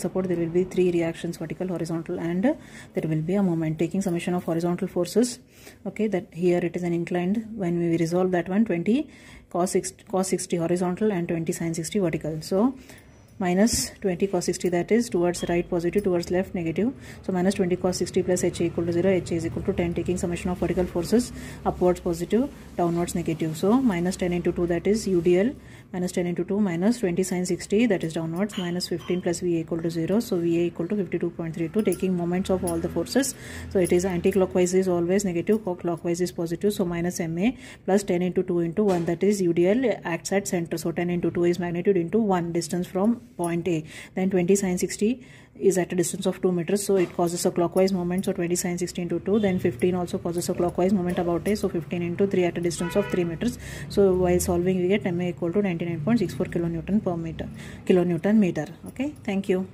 support there will be three reactions vertical horizontal and there will be a moment taking summation of horizontal forces. Okay that here it is an inclined. When we resolve that one 20 cos 60, cos 60 horizontal and 20 sin 60 vertical. So minus 20 cos 60 that is towards right positive towards left negative. So minus 20 cos 60 plus h equal to 0 h is equal to 10 taking summation of vertical forces upwards positive downwards negative so minus 10 into 2 that is udl minus 10 into 2 minus 20 sine 60 that is downwards minus 15 plus va equal to 0 so va equal to 52.32 taking moments of all the forces so it is anti-clockwise is always negative clockwise is positive so minus ma plus 10 into 2 into 1 that is udl acts at center so 10 into 2 is magnitude into 1 distance from point A. Then 20 sine 60 is at a distance of 2 meters, so it causes a clockwise moment. So 20 sine 60 into 2. Then 15 also causes a clockwise moment about A. So 15 into 3 at a distance of 3 meters. So while solving, we get MA equal to 99.64 kilonewton per meter, kilonewton meter. Okay, thank you.